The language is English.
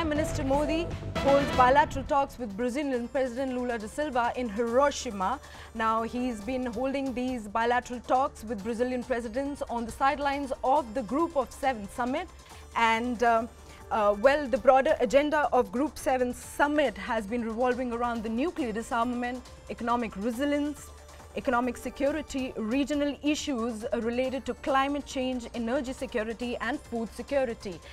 Prime Minister Modi holds bilateral talks with Brazilian President Lula da Silva in Hiroshima. Now, he's been holding these bilateral talks with Brazilian presidents on the sidelines of the Group of Seven summit. And uh, uh, well, the broader agenda of Group 7 summit has been revolving around the nuclear disarmament, economic resilience, economic security, regional issues related to climate change, energy security and food security.